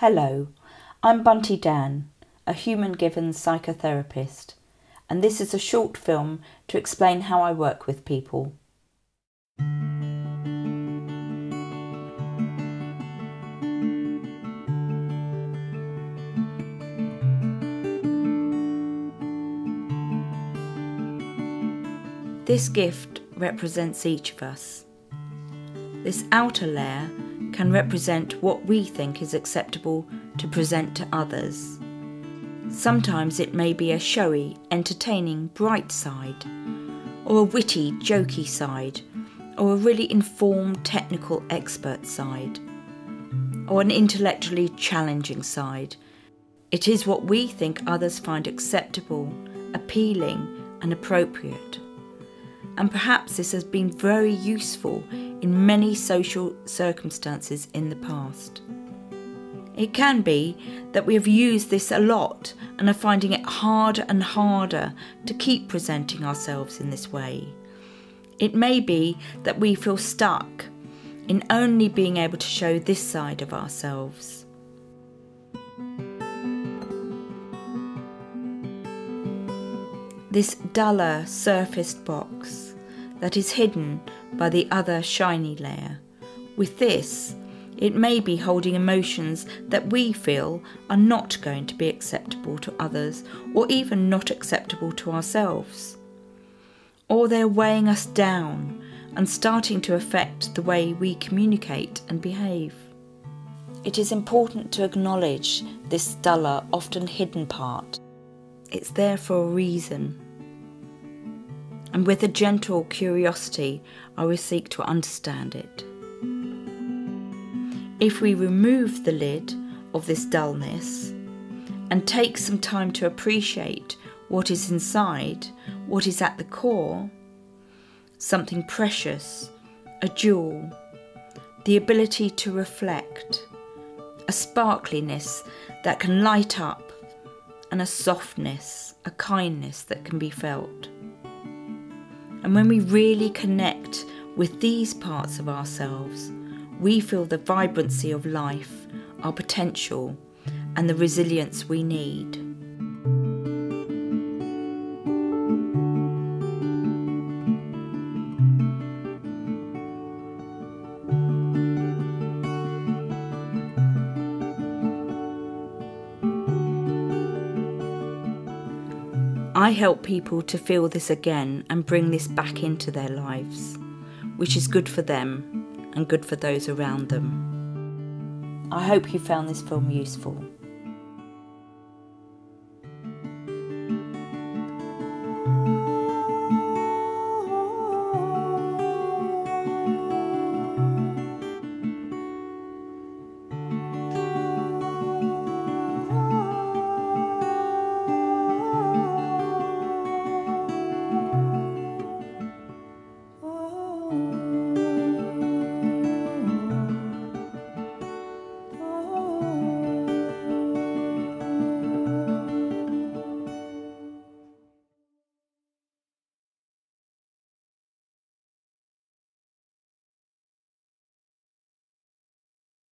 Hello, I'm Bunty Dann, a human givens psychotherapist, and this is a short film to explain how I work with people. This gift represents each of us. This outer layer can represent what we think is acceptable to present to others. Sometimes it may be a showy, entertaining, bright side, or a witty, jokey side, or a really informed, technical, expert side, or an intellectually challenging side. It is what we think others find acceptable, appealing, and appropriate and perhaps this has been very useful in many social circumstances in the past. It can be that we have used this a lot and are finding it harder and harder to keep presenting ourselves in this way. It may be that we feel stuck in only being able to show this side of ourselves. This duller surfaced box that is hidden by the other shiny layer. With this, it may be holding emotions that we feel are not going to be acceptable to others or even not acceptable to ourselves. Or they're weighing us down and starting to affect the way we communicate and behave. It is important to acknowledge this duller, often hidden part. It's there for a reason and with a gentle curiosity I will seek to understand it. If we remove the lid of this dullness and take some time to appreciate what is inside, what is at the core, something precious, a jewel, the ability to reflect, a sparkliness that can light up, and a softness, a kindness that can be felt. And when we really connect with these parts of ourselves, we feel the vibrancy of life, our potential, and the resilience we need. I help people to feel this again and bring this back into their lives, which is good for them and good for those around them. I hope you found this film useful.